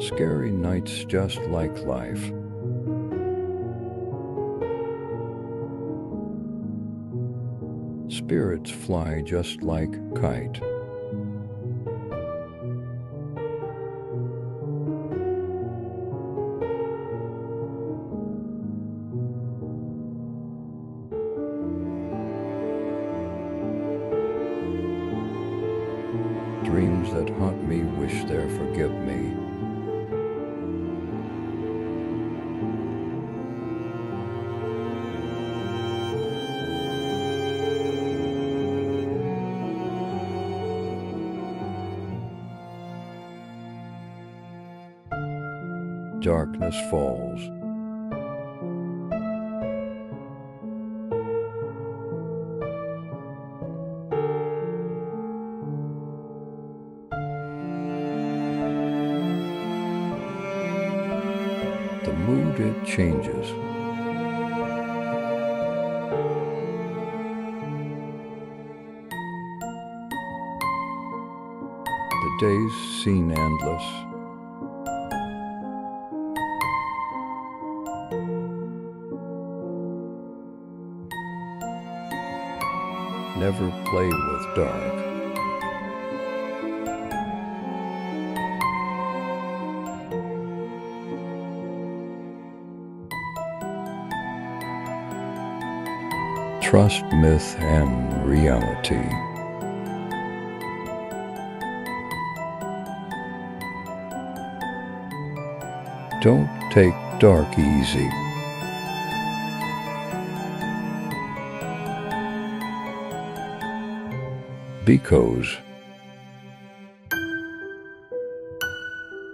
Scary nights just like life. Spirits fly just like kite. Dreams that haunt me wish there forgive me. Darkness falls. The mood it changes. The days seem endless. Never play with dark. Trust myth and reality. Don't take dark easy. Because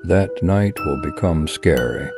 that night will become scary.